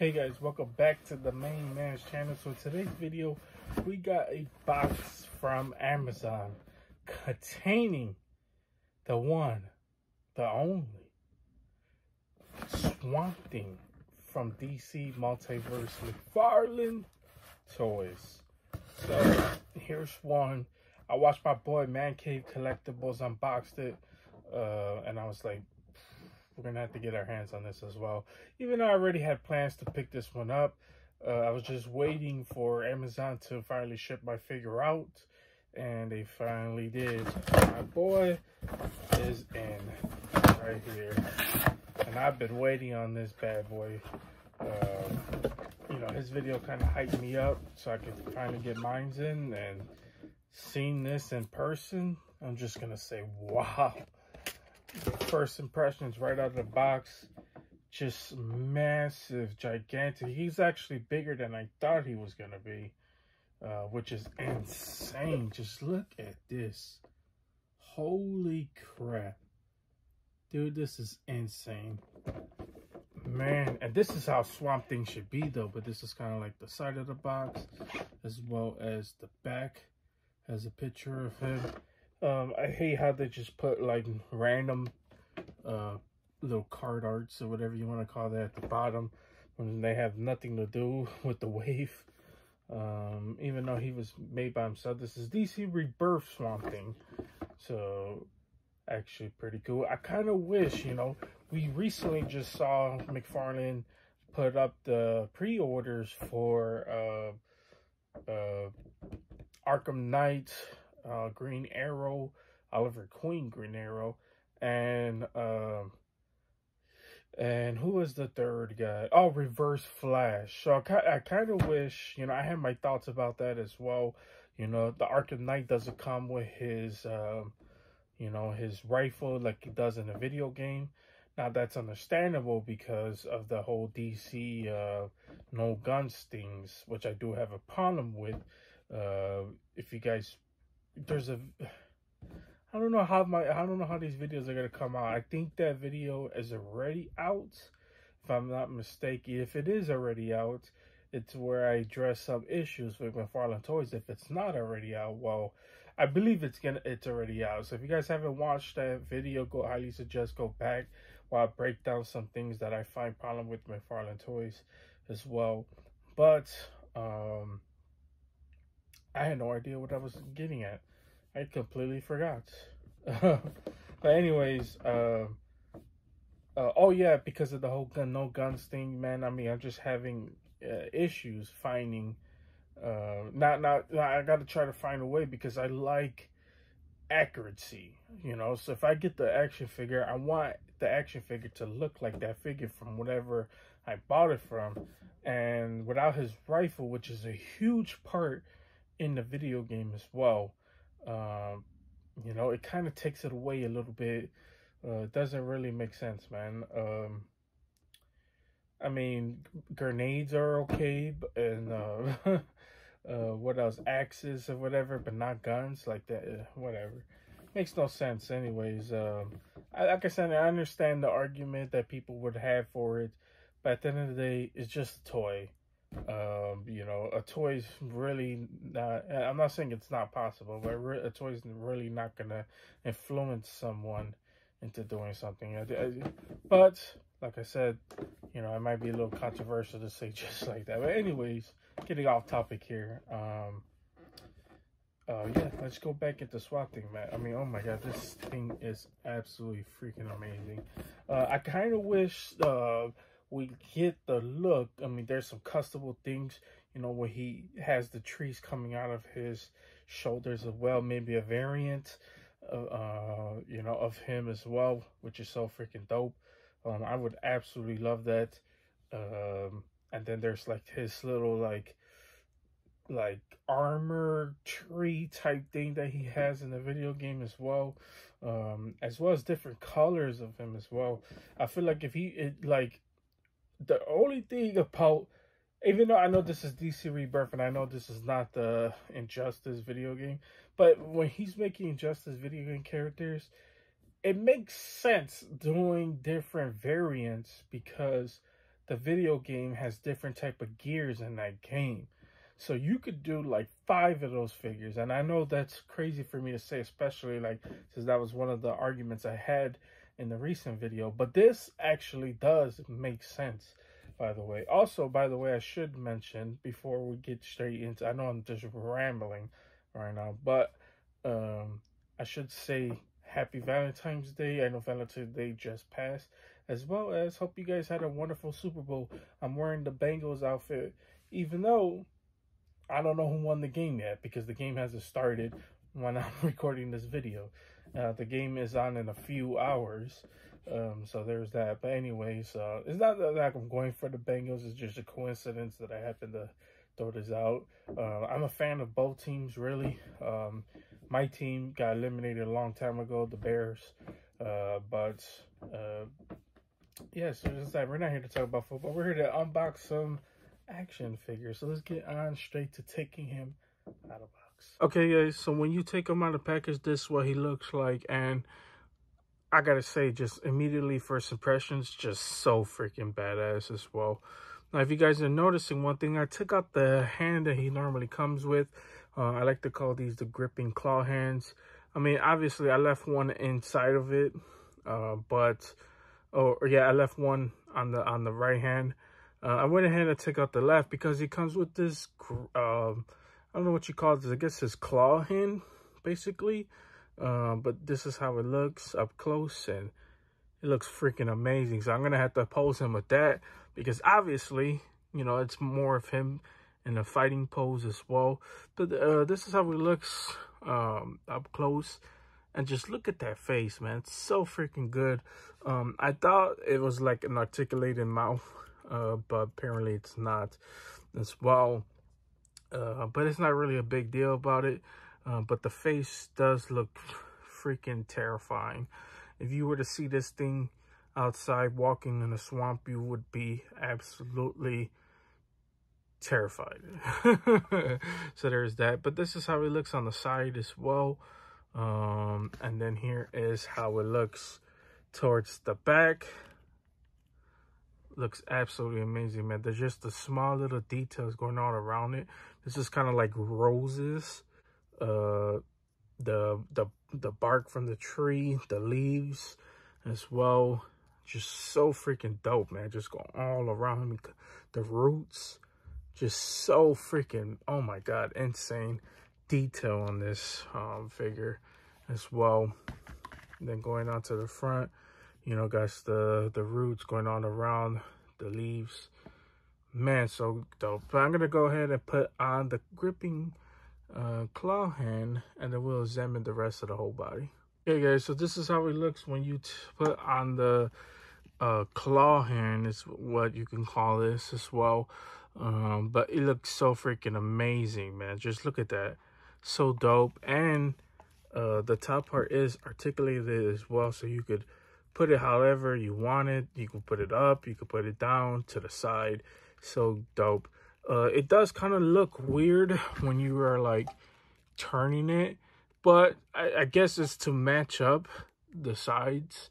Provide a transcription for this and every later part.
Hey guys, welcome back to the main man's channel. So today's video, we got a box from Amazon containing the one, the only Swamp Thing from DC Multiverse McFarlane Toys. So here's one. I watched my boy Man Cave Collectibles unboxed it, uh, and I was like, we're gonna have to get our hands on this as well. Even though I already had plans to pick this one up, uh, I was just waiting for Amazon to finally ship my figure out, and they finally did. My boy is in right here, and I've been waiting on this bad boy. Uh, you know, his video kind of hyped me up so I could finally get mines in, and seeing this in person, I'm just gonna say, wow first impressions right out of the box. Just massive gigantic. He's actually bigger than i thought he was gonna be uh, which is insane. Just look at this. Holy crap. Dude this is insane. Man and this is how swamp thing should be though but this is kind of like the side of the box as well as the back has a picture of him. Um, I hate how they just put like random uh, little card arts or whatever you want to call that at the bottom when they have nothing to do with the wave. Um, even though he was made by himself, this is DC Rebirth Swamp Thing. So, actually pretty cool. I kind of wish, you know, we recently just saw McFarlane put up the pre-orders for uh, uh, Arkham Knight uh, Green Arrow, Oliver Queen Green Arrow, and um, and who was the third guy? Oh, Reverse Flash. So I, I kind of wish, you know, I had my thoughts about that as well. You know, the Arkham Knight doesn't come with his, um, you know, his rifle like it does in a video game. Now that's understandable because of the whole DC uh, no guns things, which I do have a problem with. Uh, if you guys there's a I don't know how my I don't know how these videos are gonna come out. I think that video is already out, if I'm not mistaken. If it is already out, it's where I address some issues with McFarlane Toys. If it's not already out, well, I believe it's gonna it's already out. So if you guys haven't watched that video, go highly suggest go back while I break down some things that I find problem with McFarlane Toys as well. But um I had no idea what I was getting at. I completely forgot. but anyways, uh, uh, oh yeah, because of the whole gun no guns thing, man. I mean, I'm just having uh, issues finding. Uh, not not. I got to try to find a way because I like accuracy, you know. So if I get the action figure, I want the action figure to look like that figure from whatever I bought it from. And without his rifle, which is a huge part in the video game as well. Um, you know, it kind of takes it away a little bit. Uh, doesn't really make sense, man. Um, I mean, grenades are okay, and uh, uh, what else? Axes or whatever, but not guns like that. Uh, whatever, makes no sense. Anyways, um, I, like I said, I understand the argument that people would have for it, but at the end of the day, it's just a toy. Um, you know, a toy's really not, I'm not saying it's not possible, but a toy's really not going to influence someone into doing something. But, like I said, you know, it might be a little controversial to say just like that. But anyways, getting off topic here. Um, uh, yeah, let's go back into Swamp Thing, man. I mean, oh my god, this thing is absolutely freaking amazing. Uh, I kind of wish, uh, we get the look. I mean, there's some customable things, you know, where he has the trees coming out of his shoulders as well. Maybe a variant, uh, uh you know, of him as well, which is so freaking dope. Um, I would absolutely love that. Um, and then there's like his little like like armor tree type thing that he has in the video game as well um as well as different colors of him as well i feel like if he it, like the only thing about even though I know this is DC Rebirth and I know this is not the Injustice video game, but when he's making Injustice video game characters, it makes sense doing different variants because the video game has different type of gears in that game. So you could do like five of those figures. And I know that's crazy for me to say, especially like, since that was one of the arguments I had in the recent video. But this actually does make sense, by the way. Also, by the way, I should mention before we get straight into, I know I'm just rambling right now, but um, I should say happy Valentine's Day. I know Valentine's Day just passed. As well as hope you guys had a wonderful Super Bowl. I'm wearing the Bengals outfit, even though I don't know who won the game yet because the game hasn't started when I'm recording this video. Uh, the game is on in a few hours. Um, so there's that. But anyways, uh, it's not that I'm going for the Bengals. It's just a coincidence that I happen to throw this out. Uh, I'm a fan of both teams, really. Um, my team got eliminated a long time ago, the Bears. Uh, but uh, yeah, so just that we're not here to talk about football. We're here to unbox some action figures. So let's get on straight to taking him out of Okay, guys, so when you take him out of package, this is what he looks like. And I gotta say, just immediately first impressions, just so freaking badass as well. Now, if you guys are noticing one thing, I took out the hand that he normally comes with. Uh, I like to call these the gripping claw hands. I mean, obviously, I left one inside of it, uh, but, oh, yeah, I left one on the on the right hand. Uh, I went ahead and took out the left because he comes with this, um, I don't know what you call this. I guess his claw hand, basically. Uh, but this is how it looks up close and it looks freaking amazing. So I'm going to have to pose him with that because obviously, you know, it's more of him in a fighting pose as well. But uh, this is how it looks um, up close. And just look at that face, man. It's so freaking good. Um, I thought it was like an articulated mouth uh, but apparently it's not as well. Uh, but it's not really a big deal about it. Uh, but the face does look freaking terrifying. If you were to see this thing outside walking in a swamp, you would be absolutely terrified. so there's that. But this is how it looks on the side as well. Um, and then here is how it looks towards the back looks absolutely amazing, man. There's just the small little details going on around it. This is kind of like roses, uh, the the the bark from the tree, the leaves as well. Just so freaking dope, man. Just going all around me. The roots, just so freaking, oh my God, insane detail on this um, figure as well. And then going on to the front, you know, guys, the, the roots going on around the leaves. Man, so dope. But I'm to go ahead and put on the gripping uh, claw hand and then we'll examine the rest of the whole body. Okay, guys, so this is how it looks when you put on the uh, claw hand is what you can call this as well. Um, but it looks so freaking amazing, man. Just look at that. So dope. And uh, the top part is articulated as well, so you could put it however you want it. You can put it up, you can put it down, to the side. So dope. Uh, it does kind of look weird when you are like turning it, but I, I guess it's to match up the sides.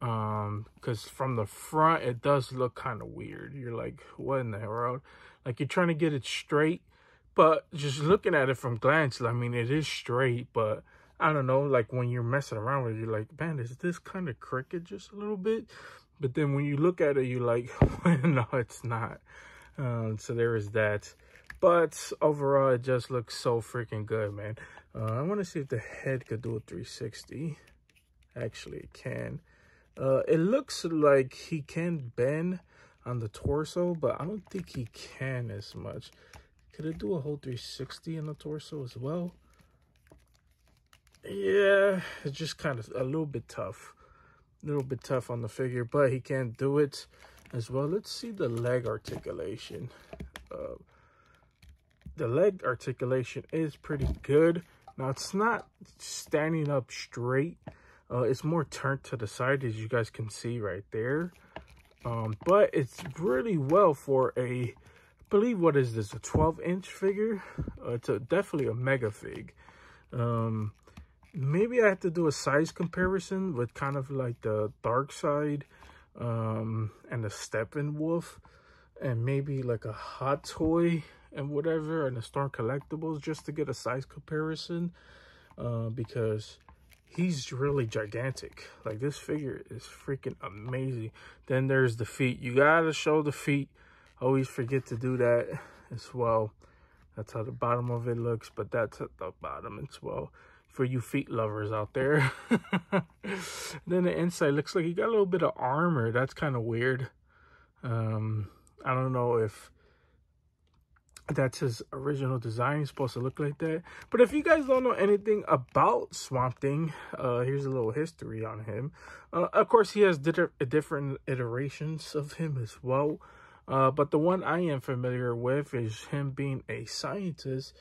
Um, because from the front, it does look kind of weird. You're like, what in the world? Like you're trying to get it straight, but just looking at it from glance, I mean, it is straight, but I don't know, like when you're messing around with it, you're like, man, is this kind of crooked just a little bit? But then when you look at it, you're like, no, it's not. Um, so there is that. But overall, it just looks so freaking good, man. Uh, I want to see if the head could do a 360. Actually, it can. Uh, it looks like he can bend on the torso, but I don't think he can as much. Could it do a whole 360 in the torso as well? yeah, it's just kind of a little bit tough. Little bit tough on the figure, but he can do it as well. Let's see the leg articulation. Uh, the leg articulation is pretty good. Now, it's not standing up straight. Uh, it's more turned to the side, as you guys can see right there. Um, but it's really well for a, I believe, what is this, a 12-inch figure? Uh, it's a, definitely a mega fig. Um, maybe I have to do a size comparison with kind of like the Darkseid um, and the Steppenwolf and maybe like a hot toy and whatever and the Storm Collectibles just to get a size comparison uh, because he's really gigantic. Like this figure is freaking amazing. Then there's the feet. You gotta show the feet. Always forget to do that as well. That's how the bottom of it looks, but that's at the bottom as well for you feet lovers out there. then the inside looks like he got a little bit of armor. That's kind of weird. Um, I don't know if that's his original design. He's supposed to look like that. But if you guys don't know anything about Swamp Thing, uh, here's a little history on him. Uh, of course, he has different iterations of him as well. Uh, but the one I am familiar with is him being a scientist.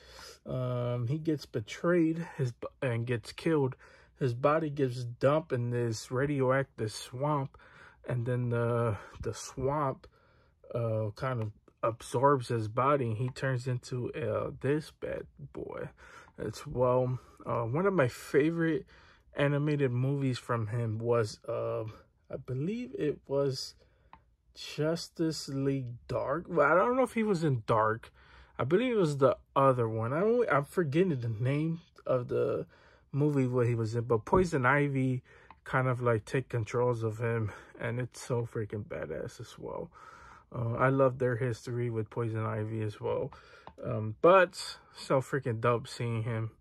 Um, he gets betrayed his and gets killed. His body gets dumped in this radioactive swamp. And then the, the swamp uh, kind of absorbs his body and he turns into uh, this bad boy as well. Uh, one of my favorite animated movies from him was, uh, I believe it was Justice League Dark. Well, I don't know if he was in Dark. I believe it was the other one. I don't, I'm forgetting the name of the movie where he was in, but Poison Ivy kind of like take controls of him and it's so freaking badass as well. Uh, I love their history with Poison Ivy as well. Um, but so freaking dope seeing him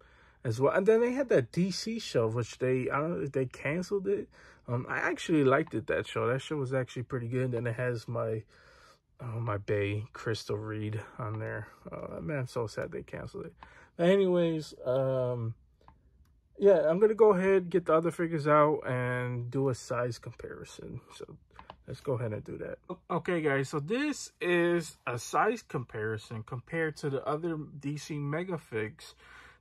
as well. And then they had that DC show, which they, I don't know if they canceled it. Um, I actually liked it, that show. That show was actually pretty good. And it has my, uh, my Bay, Crystal Reed on there. Uh, man, I'm so sad they canceled it. But anyways, um, yeah, I'm to go ahead, get the other figures out and do a size comparison. So let's go ahead and do that. Okay, guys, so this is a size comparison compared to the other DC Megafigs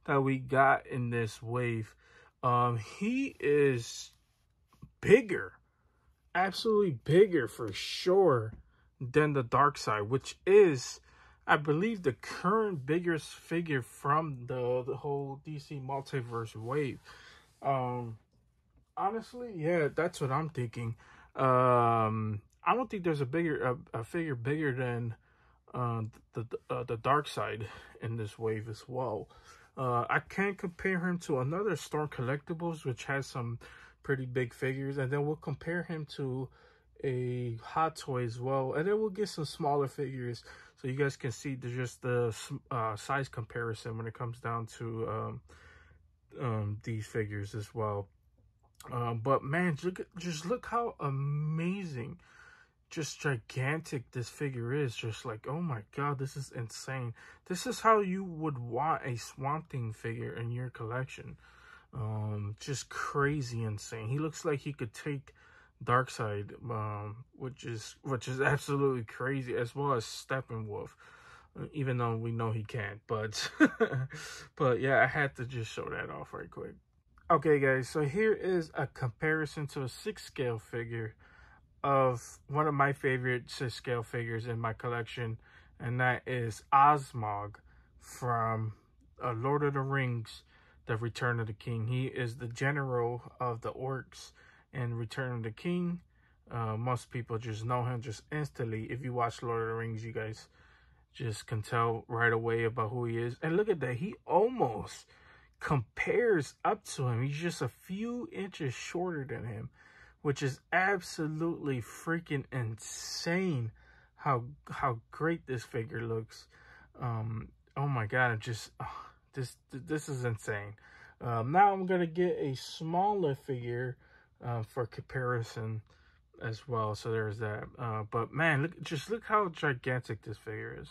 that we got in this wave. Um, he is bigger, absolutely bigger for sure than the Darkseid, which is, I believe, the current biggest figure from the, the whole DC multiverse wave. Um, honestly, yeah, that's what I'm thinking. Um, I don't think there's a bigger a, a figure bigger than uh, the uh, the Darkseid in this wave as well. Uh, I can't compare him to another Storm Collectibles, which has some pretty big figures, and then we'll compare him to a Hot Toy as well, and then we'll get some smaller figures so you guys can see the, just the uh, size comparison when it comes down to um, um, these figures as well. Um, but man, look just look how amazing, just gigantic this figure is. Just like, oh my god, this is insane. This is how you would want a Swamp Thing figure in your collection. Um, just crazy insane. He looks like he could take Darkseid, um, which is which is absolutely crazy, as well as Steppenwolf. Even though we know he can't, but but yeah, I had to just show that off right quick. Okay, guys, so here is a comparison to a six scale figure of one of my favorite six scale figures in my collection, and that is Gothmog from uh, Lord of the Rings, The Return of the King. He is the general of the orcs in Return of the King. Uh, most people just know him just instantly. If you watch Lord of the Rings, you guys just can tell right away about who he is. And look at that, he almost compares up to him. He's just a few inches shorter than him, which is absolutely freaking insane how how great this figure looks. Um, oh my god, I'm just oh, this this is insane. Um, now I'm gonna get a smaller figure uh, for comparison as well. So there's that. Uh, but man, look just look how gigantic this figure is.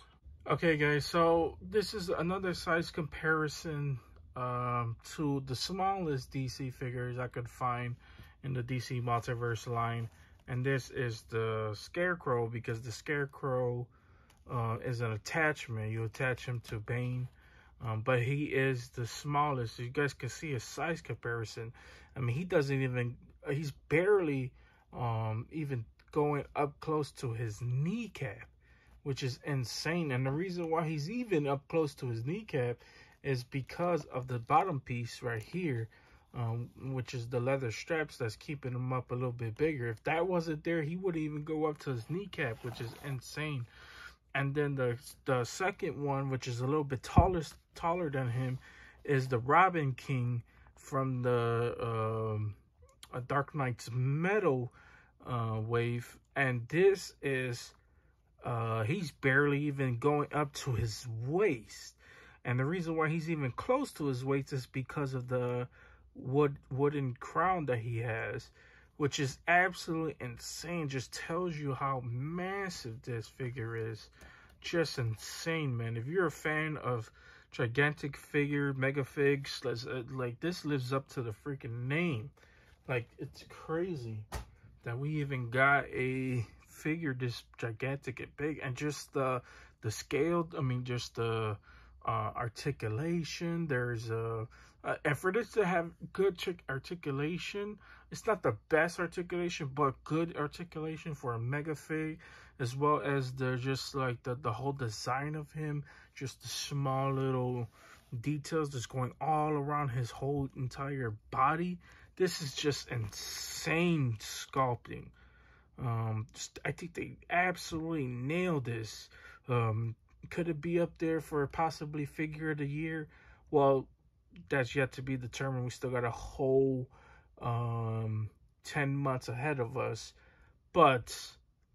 Okay, guys, so this is another size comparison um, to the smallest DC figures I could find in the DC Multiverse line. And this is the Scarecrow because the Scarecrow uh, is an attachment. You attach him to Bane. Um, but he is the smallest. You guys can see a size comparison. I mean, he doesn't even, he's barely um, even going up close to his kneecap, which is insane. And the reason why he's even up close to his kneecap is because of the bottom piece right here, um, which is the leather straps that's keeping him up a little bit bigger. If that wasn't there, he wouldn't even go up to his kneecap, which is insane. and then the the second one, which is a little bit taller taller than him, is the Robin King from the um, Dark Nights Metal uh, wave, and this is uh, he's barely even going up to his waist. And the reason why he's even close to his waist is because of the wood wooden crown that he has, which is absolutely insane. Just tells you how massive this figure is. Just insane, man. If you're a fan of gigantic figure, mega figs, uh, like this lives up to the freaking name. Like it's crazy that we even got a figure this gigantic and big and just the the scale i mean just the uh, articulation there's a uh, and for this to have good articulation it's not the best articulation but good articulation for a mega fig as well as the just like the the whole design of him just the small little details that's going all around his whole entire body this is just insane sculpting um, I think they absolutely nailed this. Um, could it be up there for possibly figure of the year? Well, that's yet to be determined. We still got a whole um, 10 months ahead of us. But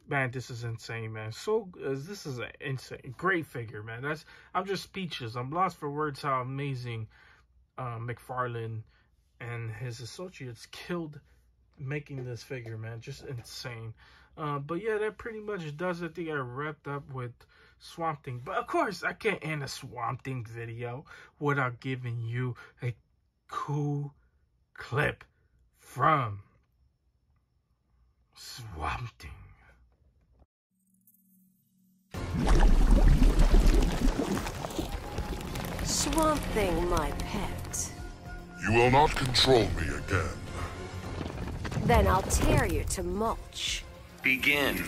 man, this is insane, man. So uh, this is an insane, great figure, man. That's I'm just speechless. I'm lost for words how amazing uh, McFarlane and his associates killed making this figure, man. Just insane. Uh, but yeah, that pretty much does it. They are wrapped up with Swamp Thing. But of course, I can't end a Swamp Thing video without giving you a cool clip from Swamp Thing. Swamp Thing, my pet. You will not control me again. Then I'll tear you to mulch. Begin.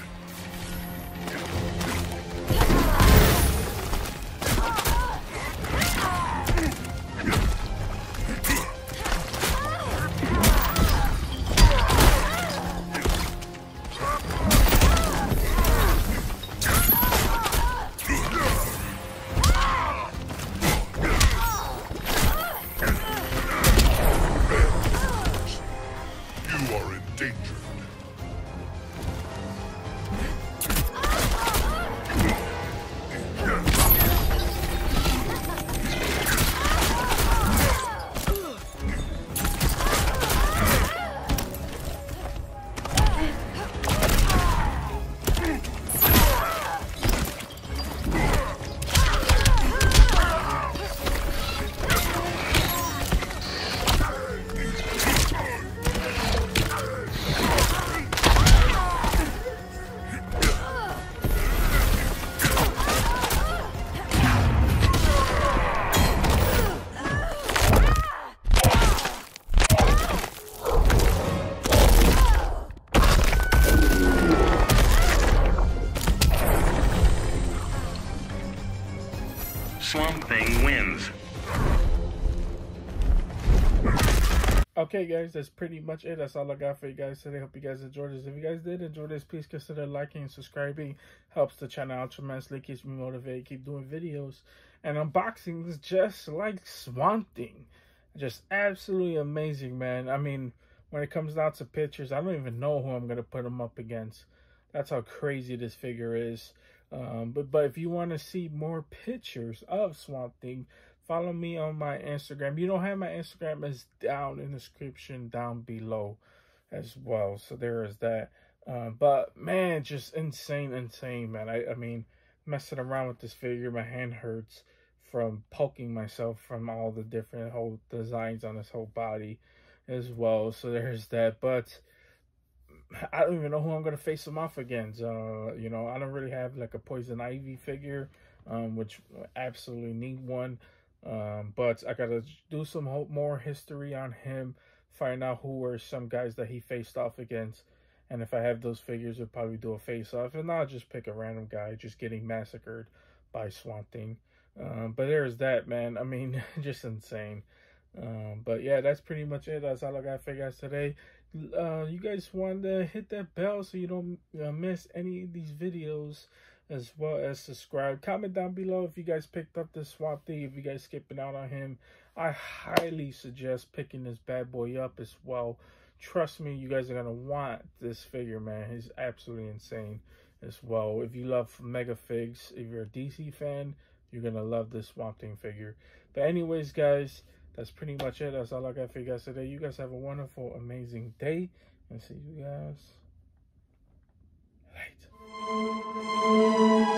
Okay, guys, that's pretty much it. That's all I got for you guys today. Hope you guys enjoyed this. If you guys did enjoy this, please consider liking and subscribing. Helps the channel out tremendously. Keeps me motivated. Keep doing videos and unboxings just like Swamp Thing. Just absolutely amazing, man. I mean, when it comes down to pictures, I don't even know who I'm going to put them up against. That's how crazy this figure is. Um, but but if you want to see more pictures of Swamp Thing, follow me on my Instagram. You don't have my Instagram is down in the description down below as well. So there is that. Uh, but man, just insane, insane, man. I, I mean, messing around with this figure, my hand hurts from poking myself from all the different whole designs on this whole body as well. So there's that. But I don't even know who I'm gonna face him off against. Uh, you know, I don't really have like a Poison Ivy figure, um, which absolutely need one. Um, but I gotta do some more history on him, find out who were some guys that he faced off against, and if I have those figures, I'll probably do a face off. And I'll just pick a random guy just getting massacred by Swamp Thing. Um, but there's that, man. I mean, just insane. Um, but yeah, that's pretty much it. That's all I got for you guys today uh, you guys want to hit that bell so you don't uh, miss any of these videos as well as subscribe. Comment down below if you guys picked up this Swamp Thing, if you guys skipping out on him. I highly suggest picking this bad boy up as well. Trust me, you guys are going to want this figure, man. He's absolutely insane as well. If you love Mega Figs, if you're a DC fan, you're going to love this Swamp Thing figure. But anyways, guys, that's pretty much it. That's all I got for you guys today. You guys have a wonderful, amazing day. And see you guys later. なるほどなるほど。